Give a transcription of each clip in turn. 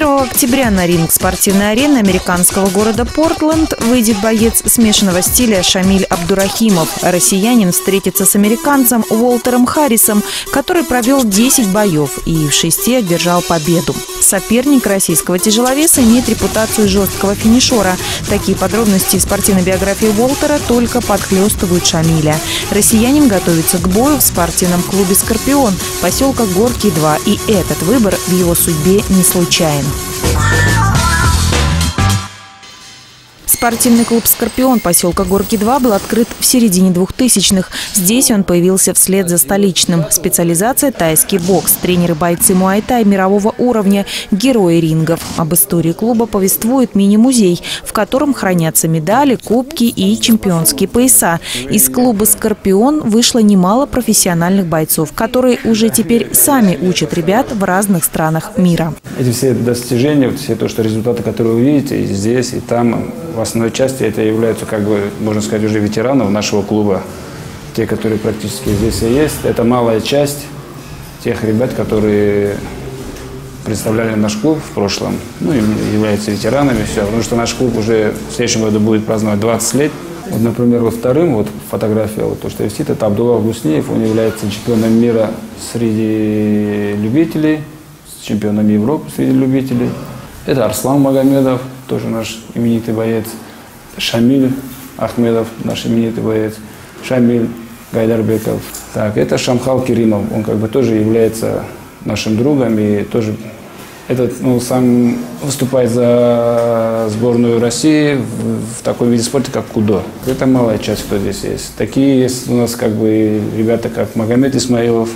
1 октября на ринг спортивной арены американского города Портленд выйдет боец смешанного стиля Шамиль Абдурахимов. Россиянин встретится с американцем Уолтером Харрисом, который провел 10 боев и в шести одержал победу. Соперник российского тяжеловеса имеет репутацию жесткого финишера. Такие подробности спортивной биографии Уолтера только подхлестывают Шамиля. Россиянин готовится к бою в спортивном клубе «Скорпион» поселка Горки-2. И этот выбор в его судьбе не случайен. 哇！Спортивный клуб «Скорпион» поселка Горки-2 был открыт в середине 2000-х. Здесь он появился вслед за столичным. Специализация – тайский бокс. Тренеры-бойцы муайтай мирового уровня, герои рингов. Об истории клуба повествует мини-музей, в котором хранятся медали, кубки и чемпионские пояса. Из клуба «Скорпион» вышло немало профессиональных бойцов, которые уже теперь сами учат ребят в разных странах мира. Эти все достижения, все то, что результаты, которые вы видите здесь, и там, в основной части это являются, как бы, можно сказать, уже ветеранов нашего клуба. Те, которые практически здесь и есть. Это малая часть тех ребят, которые представляли наш клуб в прошлом, ну, и являются ветеранами, все, потому что наш клуб уже в следующем году будет праздновать 20 лет. Вот, например, вот вторым, вот фотография, вот то, что висит, это Абдулла Гуснеев, он является чемпионом мира среди любителей, чемпионом Европы среди любителей. Это Арслан Магомедов, тоже наш именитый боец. Шамиль Ахмедов, наш именитый боец. Шамиль Гайдарбеков. Так, это Шамхал Керимов, он как бы тоже является нашим другом и тоже этот ну, сам выступает за сборную России в, в таком виде спорта, как кудо. Это малая часть, кто здесь есть. Такие есть у нас как бы ребята, как Магомед Исмаилов,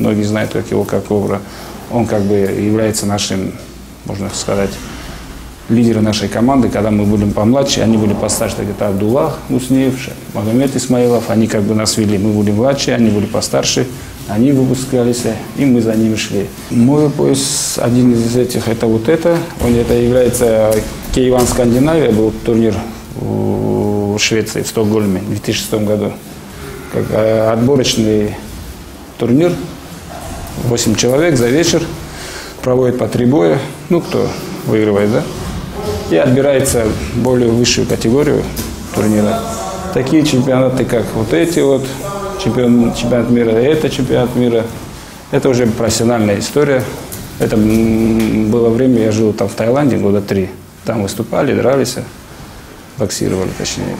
многие знают как его, как Овра. Он как бы является нашим, можно сказать, лидеры нашей команды, когда мы были помладше, они были постарше, это Абдуллах Муснеев, Магомед Исмаилов, они как бы нас вели, мы были младше, они были постарше, они выпускались, и мы за ними шли. Мой пояс, один из этих, это вот это, он это является Кейван Скандинавия, был турнир в Швеции, в Стокгольме в 2006 году. Как э, отборочный турнир, 8 человек за вечер, проводят по три боя, ну кто выигрывает, да? И отбирается более высшую категорию турнира. Такие чемпионаты, как вот эти вот, чемпион, чемпионат мира, это чемпионат мира, это уже профессиональная история. Это было время, я жил там в Таиланде года три. Там выступали, дрались, боксировали точнее.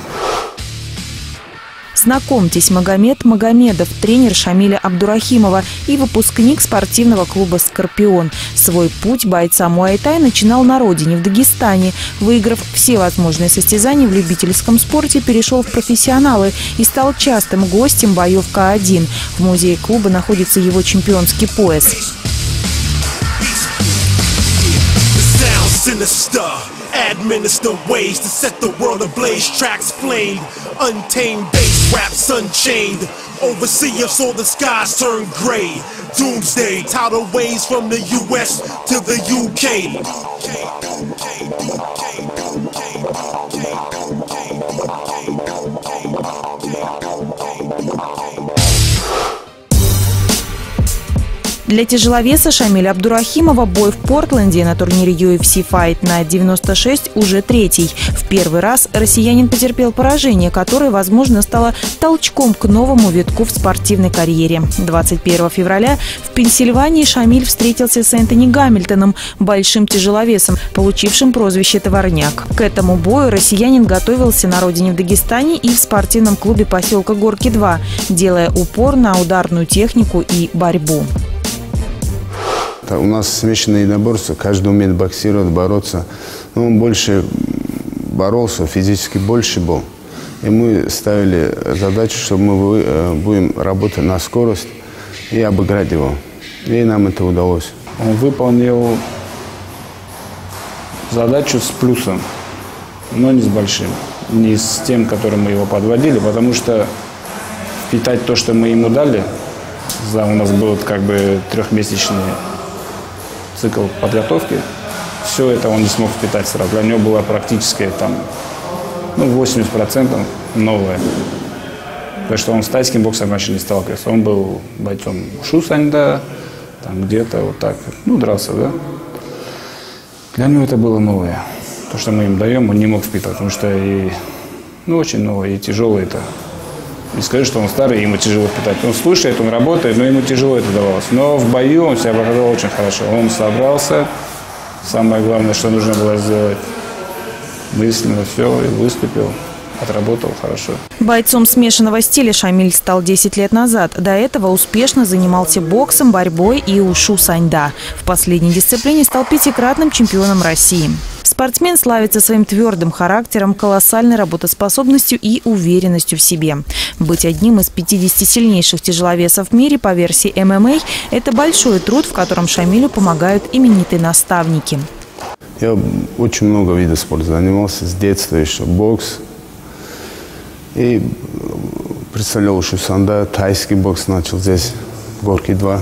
Знакомьтесь, Магомед Магомедов, тренер Шамиля Абдурахимова и выпускник спортивного клуба «Скорпион». Свой путь бойца Муайтай начинал на родине, в Дагестане. Выиграв все возможные состязания в любительском спорте, перешел в профессионалы и стал частым гостем боев К1. В музее клуба находится его чемпионский пояс. Administer ways to set the world ablaze. Tracks flamed, untamed bass raps unchained. Oversee us, all the skies turn gray. Doomsday, tidal waves from the US to the UK. Для тяжеловеса Шамиля Абдурахимова бой в Портленде на турнире UFC Fight на 96 уже третий. В первый раз россиянин потерпел поражение, которое, возможно, стало толчком к новому витку в спортивной карьере. 21 февраля в Пенсильвании Шамиль встретился с Энтони Гамильтоном, большим тяжеловесом, получившим прозвище «Товарняк». К этому бою россиянин готовился на родине в Дагестане и в спортивном клубе поселка Горки-2, делая упор на ударную технику и борьбу. У нас смешанные наборцы, каждый умеет боксировать, бороться. Но он больше боролся, физически больше был. И мы ставили задачу, что мы э, будем работать на скорость и обыграть его. И нам это удалось. Он выполнил задачу с плюсом, но не с большим. Не с тем, которым мы его подводили, потому что питать то, что мы ему дали, за у нас был как бы трехмесячный цикл подготовки, все это он не смог впитать сразу. Для него было практически там, ну, 80% новое. Потому что он с тайским боксом вообще не сталкивался. Он был бойцом Шусаньда, там где-то вот так, ну, дрался, да. Для него это было новое. То, что мы им даем, он не мог впитывать, потому что и, ну, очень новое и тяжелое это. Не скажу, что он старый, ему тяжело впитать. Он слушает, он работает, но ему тяжело это давалось. Но в бою он себя показал очень хорошо. Он собрался. Самое главное, что нужно было сделать, мысленно все, и выступил отработал хорошо. Бойцом смешанного стиля Шамиль стал 10 лет назад. До этого успешно занимался боксом, борьбой и ушу саньда. В последней дисциплине стал пятикратным чемпионом России. Спортсмен славится своим твердым характером, колоссальной работоспособностью и уверенностью в себе. Быть одним из 50 сильнейших тяжеловесов в мире по версии ММА – это большой труд, в котором Шамилю помогают именитые наставники. Я очень много видов спорта занимался с детства еще. Бокс, и представлял еще Санда, тайский бокс начал здесь, Горки 2.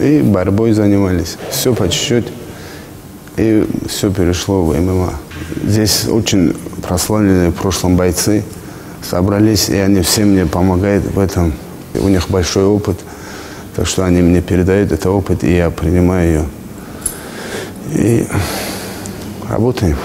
И борьбой занимались. Все по чуть-чуть. И все перешло в ММА. Здесь очень прославленные в прошлом бойцы собрались, и они все мне помогают в этом. У них большой опыт, так что они мне передают этот опыт, и я принимаю ее. И работаем.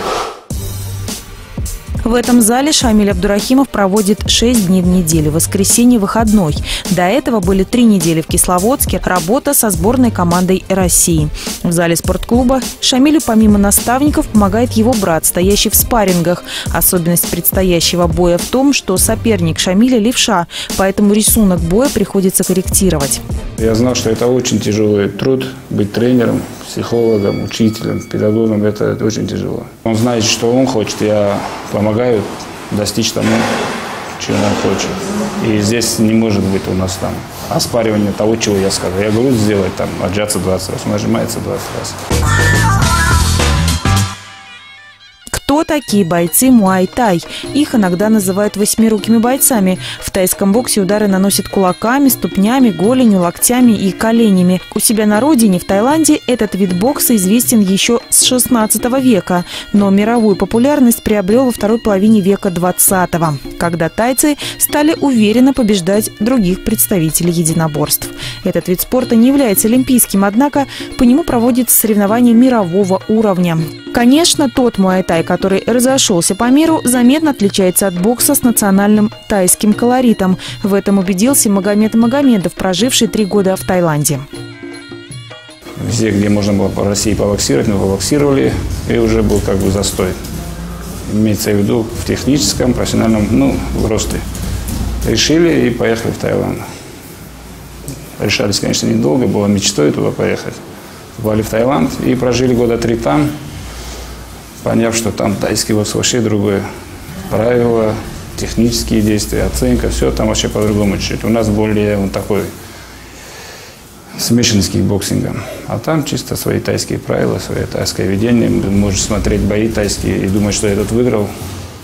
В этом зале Шамиль Абдурахимов проводит 6 дней в неделю, воскресенье выходной. До этого были три недели в Кисловодске, работа со сборной командой России. В зале спортклуба Шамилю помимо наставников помогает его брат, стоящий в спаррингах. Особенность предстоящего боя в том, что соперник Шамиля – левша, поэтому рисунок боя приходится корректировать. Я знал, что это очень тяжелый труд быть тренером, психологом, учителем, педагогом. Это, это очень тяжело. Он знает, что он хочет, я помогаю достичь тому, чего он хочет. И здесь не может быть у нас там оспаривание того, чего я сказал. Я говорю сделать там, отжаться 20 раз, нажимается 20 раз. Такие бойцы муай-тай? Их иногда называют восьмирукими бойцами. В тайском боксе удары наносят кулаками, ступнями, голенью, локтями и коленями. У себя на родине, в Таиланде, этот вид бокса известен еще с 16 века, но мировую популярность приобрел во второй половине века 20 когда тайцы стали уверенно побеждать других представителей единоборств. Этот вид спорта не является олимпийским, однако по нему проводятся соревнования мирового уровня. Конечно, тот муай-тай, который разошелся по миру, заметно отличается от бокса с национальным тайским колоритом. В этом убедился Магомед Магомедов, проживший три года в Таиланде. Везде, где можно было по России побоксировать, мы побоксировали, и уже был как бы застой. Имеется в виду в техническом, профессиональном, ну, в росте. Решили и поехали в Таиланд. Решались, конечно, недолго, было мечтой туда поехать. Попали в Таиланд и прожили года три там поняв, что там тайский бокс вообще другое. Правила, технические действия, оценка, все там вообще по-другому чуть-чуть. У нас более он такой смешанный с кикбоксингом. А там чисто свои тайские правила, свое тайское ведение. Можешь смотреть бои тайские и думать, что этот выиграл,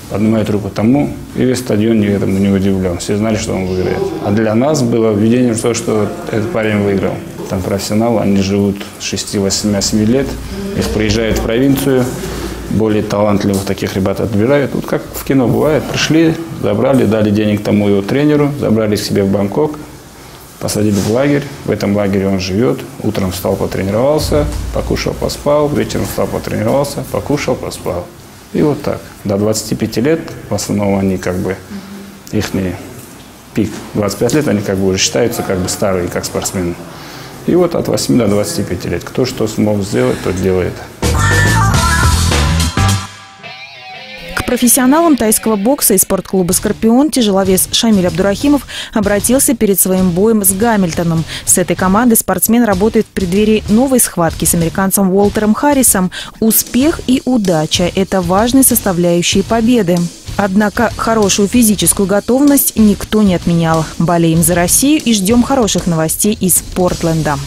поднимает руку тому, и весь стадион не этому не удивлен. Все знали, что он выиграет. А для нас было введение в то, что этот парень выиграл. Там профессионалы, они живут 6-8 лет, их приезжают в провинцию, более талантливых таких ребят отбирают. Вот как в кино бывает, пришли, забрали, дали денег тому его тренеру, забрали себе в Бангкок, посадили в лагерь. В этом лагере он живет. Утром встал, потренировался, покушал, поспал. Вечером встал, потренировался, покушал, поспал. И вот так. До 25 лет, в основном они как бы, их пик 25 лет, они как бы уже считаются как бы старые, как спортсмены. И вот от 8 до 25 лет. Кто что смог сделать, тот делает. Профессионалам тайского бокса из спортклуба «Скорпион» тяжеловес Шамиль Абдурахимов обратился перед своим боем с Гамильтоном. С этой командой спортсмен работает в преддверии новой схватки с американцем Уолтером Харрисом. Успех и удача – это важные составляющие победы. Однако хорошую физическую готовность никто не отменял. Болеем за Россию и ждем хороших новостей из Портленда.